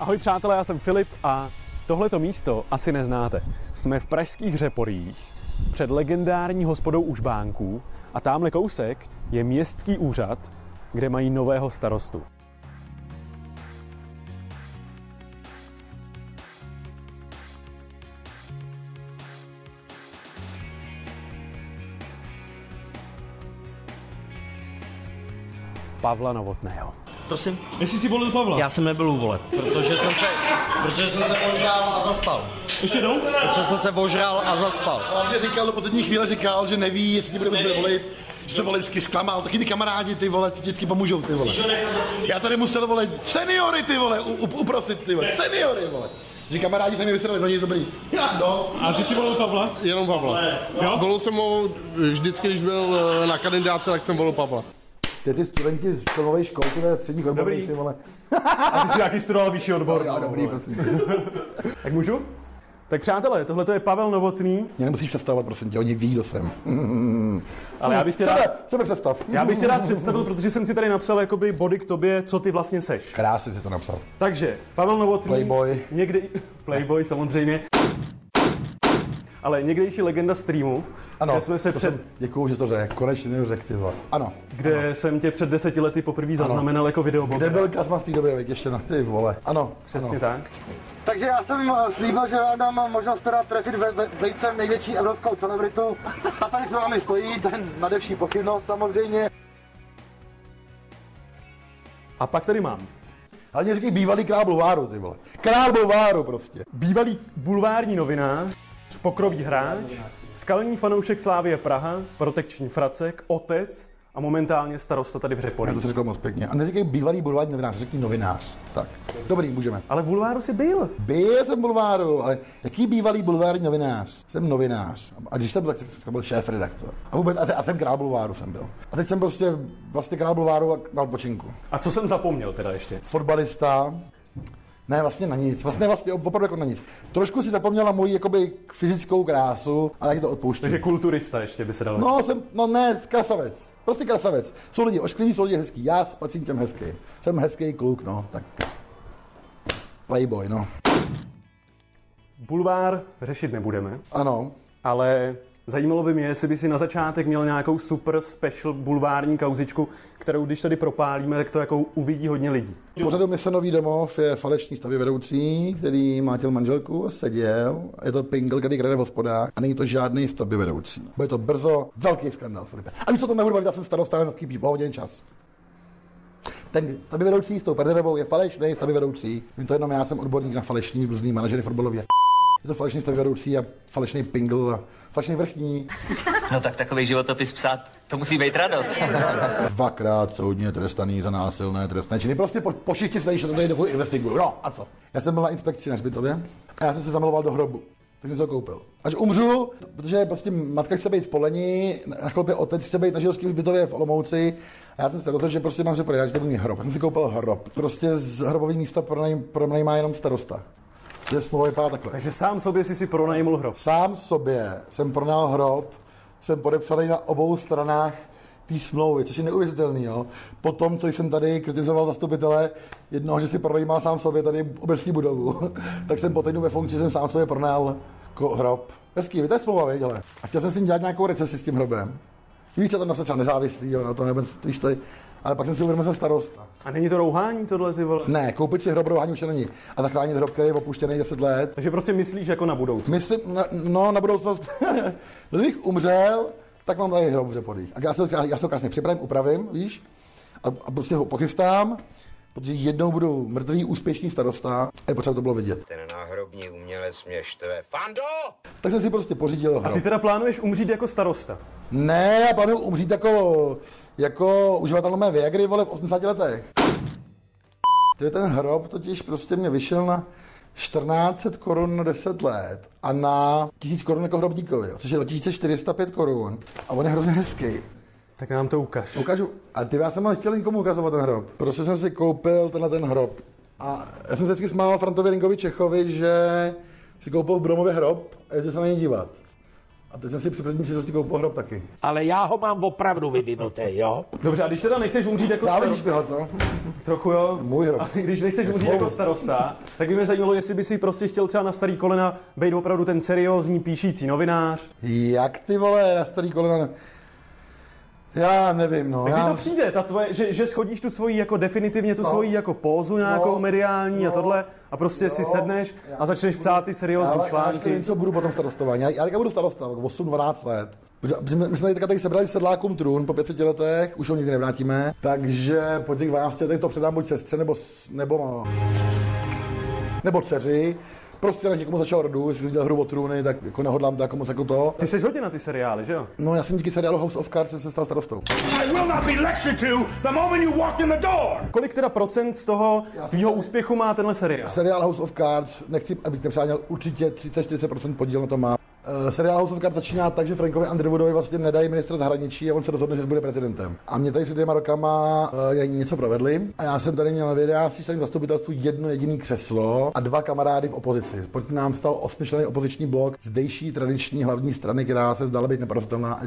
Ahoj přátelé, já jsem Filip a tohleto místo asi neznáte. Jsme v pražských Řeporích před legendární hospodou Užbánků a tamhle kousek je městský úřad, kde mají nového starostu. Pavla Novotného. Prosím? Jestli si volil Pavla? Já jsem nebyl u voleb, protože jsem se, protože jsem se ožral a zaspal. Ještě jednou? Protože jsem se ožral a zaspal. Hlavně říkal, do poslední chvíle říkal, že neví, jestli ti bude, bude volit, že se vole vždycky zklamal. Taky ty kamarádi, ty vole, ti vždycky pomůžou, ty vole. Já tady musel volit seniory, ty vole, u, u, uprosit, ty vole, seniory, vole. Že kamarádi se mi vysrali, no nic dobrý. Já, no. A ty si volil Pavla? Jenom Pavla. Jo? Volil jsem ho vždycky, když byl eh, na kandidáce, tak jsem volil Pavla. Ty ty studenti z filmové školky ve středních odborných, Dobrý. ty vole. A ty jsi nějaký studoval vyšší odbor. Jo, no, dobrý, vole. prosím. Tak můžu? Tak přátelé, tohle je Pavel Novotný, Mě nemusíš představovat, prosím tě, oni ví, kdo jsem. ale já bych tě Sebe, rád, sebe představ. já bych tě rád představil, protože jsem si tady napsal jakoby body k tobě, co ty vlastně seš. Krásně jsi to napsal. Takže, Pavel Novotný. Playboy. Někdy, Playboy samozřejmě. Ale někdejší legenda streamu, Ano, kde jsme se to před, jsem, děkuju, že to řekl, konečně to řekl, ty. Ano. kde jsem tě před deseti lety poprvé zaznamenal jako videoblogera. Kde byl Kazma v té době, veď, ještě na ty vole. Ano, Přesně ano. tak. Takže já jsem eh, slíbil, že vám dám možnost teda trefit ve, ve, vejcem největší evropskou celebritu. A tady se vámi stojí, ten nadevší pochybnost samozřejmě. A pak tady mám Hlavně říkej bývalý král bulváru, ty vole. Král bulváru prostě. bývalý bulvární novinář, pokrový hráč, skalní fanoušek Slávie Praha, protekční fracek, otec a momentálně starosta tady v Já Řeporích. to si řekl moc pěkně. A neříkej bývalý bulvární novinář, řekni novinář. Tak, dobrý, můžeme. Ale v bulváru si byl. Byl jsem bulváru, ale jaký bývalý bulvární novinář? Jsem novinář. A když jsem byl, tak jsem byl šéf redaktor. A vůbec, a, a jsem král bulváru jsem byl. A teď jsem prostě vlastně král bulváru a na odpočinku. A co jsem zapomněl teda ještě? Fotbalista, ne, vlastně na nic. Vlastně, vlastně opravdu jako na nic. Trošku si zapomněl na moji jakoby fyzickou krásu, ale jak to odpouštím. Takže kulturista ještě by se dalo. No, jsem, no ne, krasavec. Prostě krasavec. Jsou lidi oškliví, jsou lidi hezký. Já patřím těm hezký. Jsem hezký kluk, no, tak. Playboy, no. Bulvár řešit nebudeme, Ano. ale zajímalo by mě, jestli by si na začátek měl nějakou super special bulvární kauzičku, kterou když tady propálíme, tak to jako uvidí hodně lidí. Pořadu Mise Nový domov je falešný stavy vedoucí, který má těl manželku a seděl. Je to pingl, který krade v hospodách a není to žádný stavby vedoucí. Bude to brzo velký skandál, Filipe. A víš, co to nebudu bavit, já jsem starosta, jenom chybí pohodě čas. Ten stavby vedoucí s tou perderovou je falešný stavby vedoucí. Vím to jenom, já jsem odborník na falešný různý manažery fotbalově. Je to falešný stavby vedoucí a falešný pingl a falešný vrchní. No tak takový životopis psát, to musí být radost. Dvakrát soudně trestaný za násilné trestné činy. Prostě po, po všichni se že to tady dokud investiguju. No a co? Já jsem byl na inspekci na hřbitově a já jsem se zamiloval do hrobu. Tak jsem se ho koupil. Až umřu, protože prostě matka chce být v Poleni, na chlopě otec chce být na židovském hřbitově v Olomouci a já jsem se rozhodl, že prostě mám se prodat, že to bude mít hrob. Já jsem si koupil hrob. Prostě z hrobového místa pronaj, pronajímá jenom starosta. Že smlouva vypadá takhle. Takže sám sobě si si pronajmul hrob. Sám sobě jsem pronal hrob, jsem podepsaný na obou stranách té smlouvy, což je neuvěřitelný. Jo? Po tom, co jsem tady kritizoval zastupitele jednoho, že si pronajímal sám sobě tady obecní budovu, tak jsem po týdnu ve funkci jsem sám sobě pronal ko- hrob. Hezký, vy to je smlouva, věděle. A chtěl jsem si dělat nějakou recesi s tím hrobem. Víš, co tam napsat třeba nezávislý, jo, na to nebo víš tady. Ale pak jsem si uvědomil, že jsem starosta. A není to rouhání tohle ty vole? Ne, koupit si hrob rohání už není. A zachránit hrob, který je opuštěný 10 let, Takže prostě myslíš jako na budoucnost. Myslím, na, no na budoucnost, kdybych umřel, tak mám tady hrob v Řepodích. A já se, já, já se ho krásně připravím, upravím, víš, a, a prostě ho pochystám, protože jednou budu mrtvý úspěšný starosta a je potřeba to bylo vidět. Ten náhrobní umělec mě štve. Fando! Tak jsem si prostě pořídil A ty hrob. teda plánuješ umřít jako starosta. Ne, já plánuju umřít jako, jako uživatel mé Viagry, vole, v 80 letech. Ty ten hrob totiž prostě mě vyšel na 1400 korun na 10 let a na 1000 korun jako hrobníkovi, jo, což je 2405 korun. A on je hrozně hezký. Tak nám to ukaž. Ukážu. A ty já jsem ale chtěl nikomu ukazovat ten hrob. Prostě jsem si koupil tenhle ten hrob. A já jsem se vždycky smál Frantovi Ringovi Čechovi, že si koupil v Bromově hrob a jezdil se na něj dívat. A teď jsem si při první příležitosti koupil hrob taky. Ale já ho mám opravdu vyvinutý, jo? Dobře, a když teda nechceš umřít jako Závidíš starosta, mi ho, co? trochu jo, Můj hrob. a když nechceš umřít jako starosta, tak by mě zajímalo, jestli by si prostě chtěl třeba na starý kolena být opravdu ten seriózní píšící novinář. Jak ty vole, na starý kolena? ne- Já nevím, no. Jak já... to přijde, ta tvoje, že, že schodíš tu svoji jako definitivně tu No. svoji jako pózu nějakou No. mediální a No. tohle a prostě si Jo. sedneš a začneš psát ty seriózní já články. nevím, co budu potom starostování. Já, já budu starosta, 8-12 let. Protože my jsme- teďka tady sebrali sedlákům trůn po 500 letech, už ho nikdy nevrátíme, takže po těch 12 letech to předám buď sestře, nebo, nebo, nebo dceři. Prostě než někomu začal rodu, jestli jsem dělal hru o trůny, tak jako nehodlám to jako moc jako to. Ty jsi hodně na ty seriály, že jo? No já jsem díky seriálu House of Cards se stal starostou. I will not be lectured to the moment you walk in the door. Kolik teda procent z toho tvýho úspěchu má tenhle seriál? Seriál House of Cards, nechci, abych nepřáněl, určitě 30-40% podíl na to má. Uh, seriál House of Cards začíná tak, že Frankovi Underwoodovi vlastně nedají ministra zahraničí a on se rozhodne, že bude prezidentem. A mě tady před dvěma rokama uh, něco provedli a já jsem tady měl videa, v zastupitelstvu jedno jediné křeslo a dva kamarády v opozici. Proti nám stal osmičlený opoziční blok zdejší tradiční hlavní strany, která se zdala být neporazitelná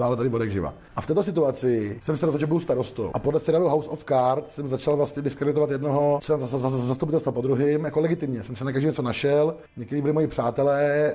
stále tady vodek živa. A v této situaci jsem se rozhodl, že budu starostou. A podle seriálu House of Cards jsem začal vlastně diskreditovat jednoho člena za- za- za- zastupitelstva po druhým, jako legitimně. Jsem se na každý něco našel, někteří byli moji přátelé,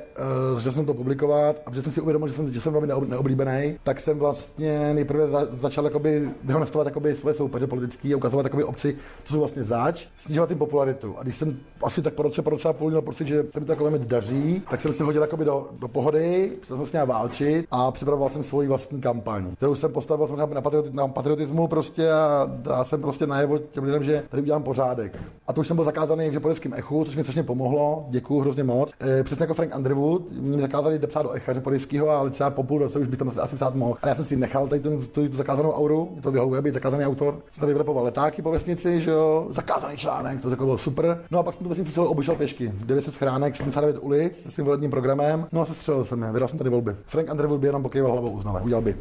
uh, začal jsem to publikovat a protože jsem si uvědomil, že jsem, že jsem velmi neob- neoblíbený, tak jsem vlastně nejprve za, začal jakoby dehonestovat jakoby svoje soupeře politický a ukazovat jakoby obci, co jsou vlastně zač, snižovat jim popularitu. A když jsem asi tak po roce, po roce a půl měl pocit, že se mi to jako daří, tak jsem se hodil jakoby do, do pohody, jsem s válčit a připravoval jsem svoji vlastní kampaň, kterou jsem postavil na, patrioti, na patriotismu prostě a dal jsem prostě najevo těm lidem, že tady udělám pořádek. A to už jsem byl zakázaný v žeporeckém echu, což mi strašně pomohlo, děkuji hrozně moc. E, přesně jako Frank Underwood, mě zakázali psát do echa žeporejského, ale třeba po půl roce už by tam asi- asi psát mohl. Ale já jsem si nechal tady tu, tu, tu zakázanou auru, to vyhovuje být zakázaný autor. Jsem tady vylepoval letáky po vesnici, že jo, zakázaný článek, to bylo super. No a pak jsem tu vesnici celou obešel pěšky. 900 schránek, 79 ulic se svým volebním programem. No a sestřelil jsem je, vydal jsem tady volby. Frank Underwood by jenom pokýval hlavou uznal, udělal by.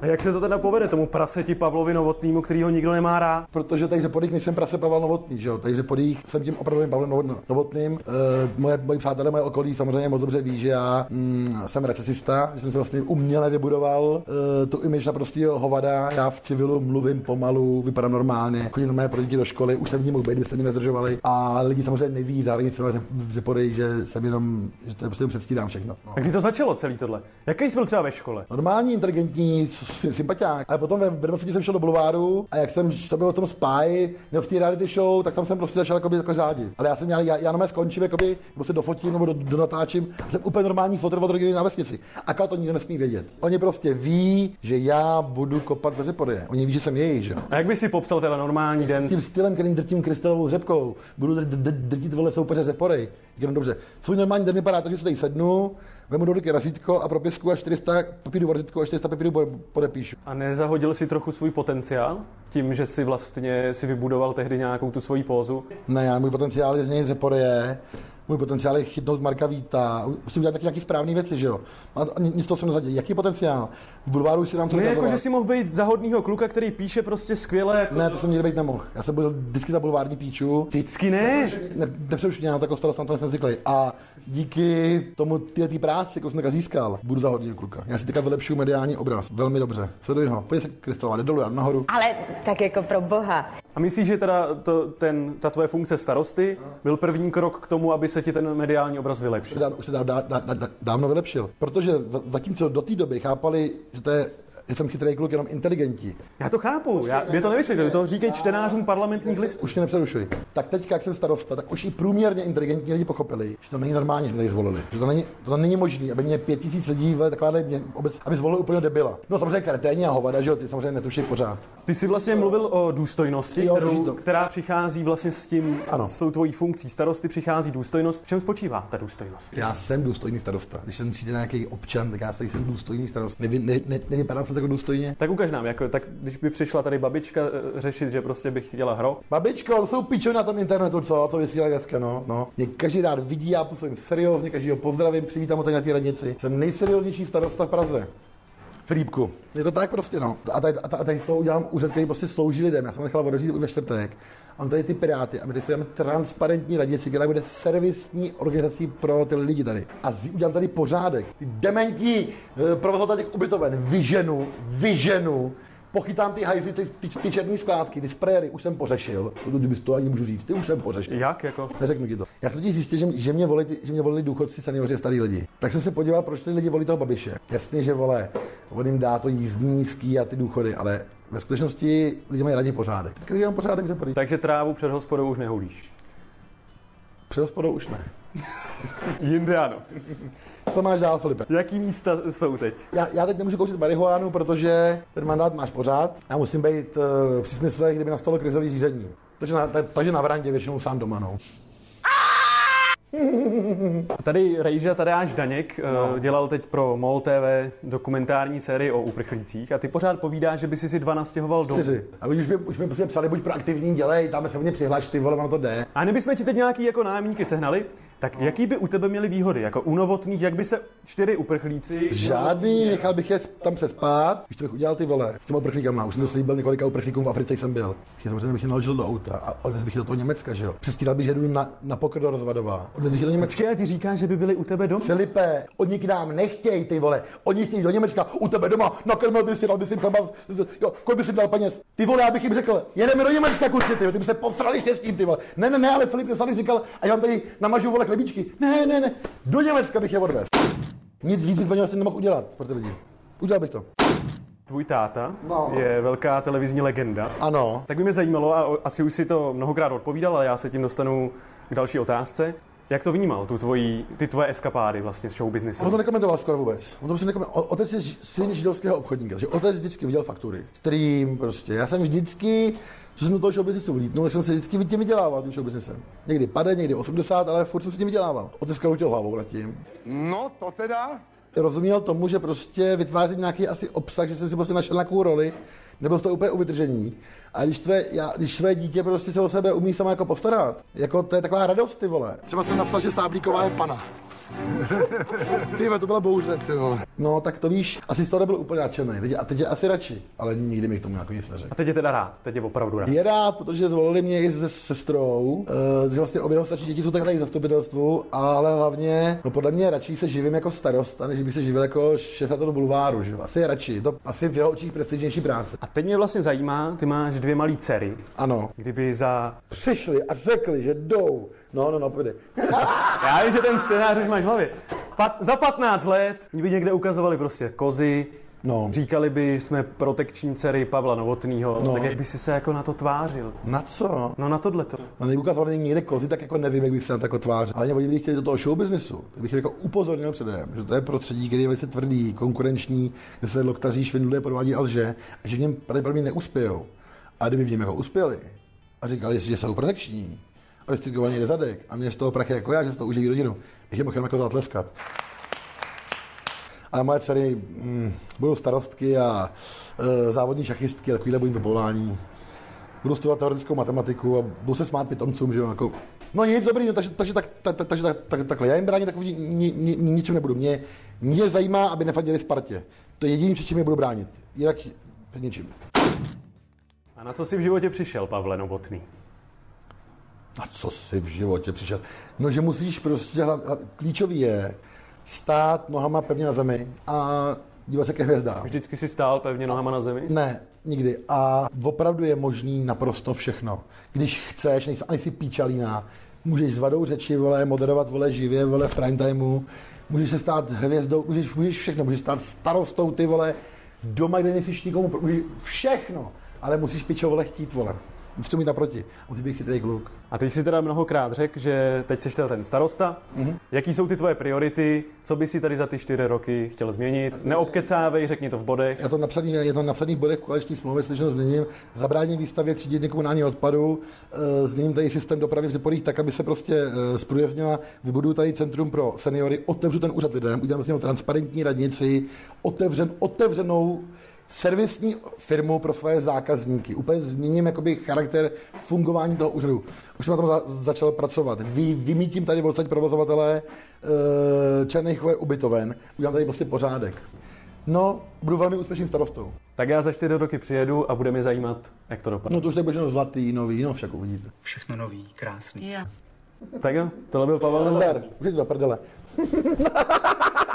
A jak se to teda povede tomu praseti Pavlovi Novotnýmu, který ho nikdo nemá rád? protože takže podích nejsem prase Pavel Novotný, že jo? Takže podích jsem tím opravdovým Pavlem Novo- Novotným. E, moje, moji přátelé, moje okolí samozřejmě moc dobře ví, že já mm, jsem recesista, že jsem si vlastně uměle vybudoval e, tu image na prostýho hovada. Já v civilu mluvím pomalu, vypadám normálně, chodím normálně pro děti do školy, už jsem v ní mohl být, kdybyste mě nezdržovali. A lidi samozřejmě neví, zároveň třeba v Řepory, že jsem jenom, že to prostě předstírám všechno. No. A kdy to začalo celý tohle? Jaký jsi byl třeba ve škole? Normální, inteligentní, sympatiák. Ale potom ve, ve 20 jsem šel do bulváru a jak jsem co byl o tom spy, měl v té reality show, tak tam jsem prostě začal jakoby, jako řádit. Ale já jsem já, já, já normálně skončím, jakoby, nebo se dofotím nebo do, do natáčím. A jsem úplně normální fotr od rodiny na vesnici. A to nikdo nesmí vědět. Oni prostě ví, že já budu kopat ve řepory. Oni ví, že jsem jejich, že? jo. A jak by si popsal teda normální S den? tím stylem, kterým drtím krystalovou řepkou, budu dr- dr- drtit vole soupeře řepory. Jenom dobře. Svůj normální den vypadá tak, že se tady sednu, vemu do ruky razítko a propisku a 400 papírů razítko a 400 papírů po- podepíšu. A nezahodil si trochu svůj potenciál? Tím, že si vlastně si vybudoval tehdy nějakou tu svoji pózu? Ne, já, můj potenciál je změnit řeporie, můj potenciál je chytnout Marka Víta, musím udělat taky nějaké správné věci, že jo. A a nic toho jsem nezadil. Jaký potenciál? V bulváru si nám co Ne, jako, ukazovat. že si mohl být za hodnýho kluka, který píše prostě skvěle. Jako... Ne, to jsem nikdy být nemohl. Já jsem byl vždycky za bulvární píču. Vždycky ne. Ne, nepřerušuji mě, na takovou starost na to nejsem zvyklý. A díky tomu tyhle tý práci, kterou jsem získal, budu za hodně kluka. Já si teďka vylepšuju mediální obraz. Velmi dobře. Sleduj ho. Pojď se krystalovat, jde dolů, já jdu nahoru. Ale tak jako pro boha. A myslíš, že teda to, ten, ta tvoje funkce starosty byl první krok k tomu, aby se ti ten mediální obraz vylepšil? Už se dá, dá, dá, dá, dávno vylepšil. Protože za- zatímco do té doby chápali, že to je že jsem chytrý kluk, jenom inteligentní. Já to chápu, já, mě to nevysvětluji, to říkají čtenářům parlamentních listů. Už mě nepřerušuj. Tak teďka, jak jsem starosta, tak už i průměrně inteligentní lidi pochopili, že to není normální, že mě tady zvolili. Že to není, to není možné, aby mě pět tisíc lidí, vole, takováhle mě, obec, aby zvolili úplně debila. No samozřejmě kreténi a hovada, že jo, ty samozřejmě netuší pořád. Ty jsi vlastně mluvil o důstojnosti, Jo, kterou, která přichází vlastně s tím, Ano. s tou tvojí funkcí starosty, přichází důstojnost. V čem spočívá ta důstojnost? Já jsem důstojný starosta. Když jsem přijde nějaký občan, tak já jsem důstojný starosta. Nevy, ne, ne, nevypadám jsem jako důstojně. Tak ukaž nám, jako, tak když by přišla tady babička eh, řešit, že prostě bych chtěla hro, Babičko, to jsou pičoviny na tom internetu, co? To vysílají dneska, no. no. Mě každý rád vidí, já působím seriózně, každý ho pozdravím, přivítám ho tady na té radnici. Jsem nejserióznější starosta v Praze. Filipku. Je to tak prostě, no. A tady, a tady, z toho udělám úřad, který prostě slouží lidem. Já jsem nechal otevřít už ve čtvrtek. A tady ty piráty a my tady uděláme transparentní radnici, která bude servisní organizací pro ty lidi tady. A z- udělám tady pořádek. Ty dementní eh, provozovatel těch ubytoven vyženu, vyženu, pochytám ty hajzy, ty, ty, ty černé skládky, ty sprejery, už jsem pořešil. To, to, to ani můžu říct, ty už jsem pořešil. Jak jako? Neřeknu ti to. Já jsem totiž zjistil, že, že, mě volili, že mě volili důchodci, seniori a starý lidi. Tak jsem se podíval, proč ty lidi volí toho babiše. Jasně, že vole, on jim dá to jízdnícký a ty důchody, ale ve skutečnosti lidi mají rádi pořádek. Teďka dělám pořádek, že prý. Takže trávu před hospodou už nehulíš. Před hospodou už ne. Jinde ano. Co máš dál, Filipe? Jaký místa jsou teď? Já, já teď nemůžu kouřit marihuánu, protože ten mandát máš pořád. Já musím být uh, při smyslech, kdyby nastalo krizové řízení. Takže na, ta- takže na verandě většinou sám doma, no. Tady Rejža Tadeáš Daněk No. no. dělal teď pro MOL TV dokumentární sérii o uprchlících a ty pořád povídáš, že by si si dva nastěhoval. Čtyři. A už mi, už mi prostě psali, buď proaktivní, dělej, tam se mě přihlaš, ty vole, ono to jde. A kdybychom ti teď nějaký jako nájemníky sehnali, tak jaký by u tebe měly výhody? Jako u novotných, jak by se čtyři uprchlíci... Žádný, nechal bych je tam přespát. Víš, co bych udělal ty vole s těma uprchlíkama. Už jsem to slíbil několika uprchlíkům v Africe, jsem byl. Je samozřejmě bych je naložil do auta a odvezl bych je do toho Německa, že jo. Přestíral bych, že jdu na, na pokr do Rozvadova. Odvezl bych je do Německa. Počkej, a ty říkáš, že by byli u tebe doma? Filipe, oni k nám nechtějí, ty vole. Oni chtějí do Německa, u tebe doma, nakrmil by si, dal by si jim chleba, z- z- jo, kolik by si dal peněz. Ty vole, já bych jim řekl, jedeme do Německa, kluci, ty, ty by se posrali štěstím, ty vole. Ne, ne, ne, ale Filip tady říkal, a já vám tady namažu, vole, chlebíčky. Ne, ne, ne, do Německa bych je odvezl. Nic víc bych pro ně asi nemohl udělat pro ty lidi. Udělal bych to. Tvůj táta No. je velká televizní legenda. Ano. Tak by mě zajímalo, a asi už si to mnohokrát odpovídal, ale já se tím dostanu k další otázce. Jak to vnímal, tu tvojí, ty tvoje eskapády vlastně z show businessu? On to nekomentoval skoro vůbec. On to prostě nekomentoval. Otec je syn židovského obchodníka, že otec vždycky viděl faktury. Stream prostě. Já jsem vždycky, co jsem do toho showbiznesu vlítnul, tak jsem se vždycky tím vydělával tím showbiznesem. Někdy pade, někdy 80, ale furt jsem se tím vydělával. Otec kroutil hlavou nad tím. No, to teda. Rozuměl tomu, že prostě vytvářím nějaký asi obsah, že jsem si prostě našel nějakou roli, nebyl to úplně u vytržení. A když tvé, já, když své dítě prostě se o sebe umí sama jako postarat, jako to je taková radost, ty vole. Třeba jsem napsal, že Sáblíková je pana. ty to byla bouře, ty vole. No, tak to víš, asi z toho nebyl úplně nadšený. A teď je asi radši, ale nikdy mi k tomu jako nic neřekl. A teď je teda rád, teď je opravdu rád. Je rád, protože zvolili mě i se sestrou, eh, že vlastně obě jeho starší děti jsou tak tady v zastupitelstvu, ale hlavně, no podle mě radši se živím jako starosta, než bych se živil jako šéf toho bulváru, že. Asi je radši, to asi v jeho očích prestižnější práce. A teď mě vlastně zajímá, ty máš dvě malé dcery. Ano. Kdyby za... Přišli a řekli, že jdou. No, no, no, pojď. Já vím, že ten scénář už máš v hlavě. Pat, za 15 let by někde ukazovali prostě kozy, No. Říkali by, jsme protekční dcery Pavla Novotného, No. tak jak by si se jako na to tvářil? Na co? No na tohleto. No neukázali někde kozy, tak jako nevím, jak bych se na to jako tvářil. Ale oni by chtěli do toho show businessu, tak bych jako upozornil předem, že to je prostředí, který je velice tvrdý, konkurenční, kde se loktaří, švindluje, podvádí a lže, a že v něm pravděpodobně neuspějou. A kdyby v něm jako uspěli a říkali si, že jsou protekční, a distribuovaný někde zadek a mě z toho prachy jako já, že z toho uživí rodinu, bych je mohl jako zatleskat. Ale moje dcery mm, budou starostky a e, závodní šachistky a takovýhle budou povolání budu studovat teoretickou matematiku a budu se smát pitomcům, že jo, jako... No nic, dobrý, no, takže, takže, tak, tak, tak, takže tak, tak, takhle, já jim bránit takový ni, ni, ni, ničem nebudu. Mě, mě zajímá, aby nefandili Spartě. To je jediný, před čím je budu bránit. Jinak před ničím. A na co jsi v životě přišel, Pavle Novotný? A co jsi v životě přišel? No, že musíš prostě, klíčový je stát nohama pevně na zemi a dívat se ke hvězdám. Vždycky si stál pevně nohama na zemi? Ne, nikdy. A opravdu je možný naprosto všechno. Když chceš, nejsi, ani si píčalína, můžeš s vadou řeči, vole, moderovat, vole, živě, vole, v prime timeu, můžeš se stát hvězdou, můžeš, můžeš všechno, můžeš stát starostou, ty vole, doma, kde nejsi nikomu, můžeš všechno, ale musíš pičo, vole, chtít, vole. To mít naproti. Musíš být chytrý kluk. A teď si teda mnohokrát řekl, že teď jsi teda ten starosta. Mm-hmm. Jaký jsou ty tvoje priority? Co by si tady za ty čtyři roky chtěl změnit? Neobkecávej, řekni to v bodech. Je to napsaný, je to napsaný v bodech koaliční smlouvy, slyšeno změním, zabráním výstavě třídění komunálního odpadu, e, změním tady systém dopravy v Řeporích tak, aby se prostě e, zprůjezdnila, vybuduju tady centrum pro seniory, otevřu ten úřad lidem, udělám z něho transparentní radnici, otevřen, otevřenou servisní firmu pro své zákazníky. Úplně změním jakoby charakter fungování toho úřadu. Už jsem na tom za, začal pracovat. Vy, vymítím tady odsaď provozovatele e, černých ubytoven, udělám tady prostě pořádek. No, budu velmi úspěšným starostou. Tak já za čtyři roky přijedu a bude mě zajímat, jak to dopadne. No to už tak bude jenom zlatý, nový, no však uvidíte. Všechno nový, krásný. Jo. Tak jo, tohle byl Pavel. Nazdar, už je to do prdele.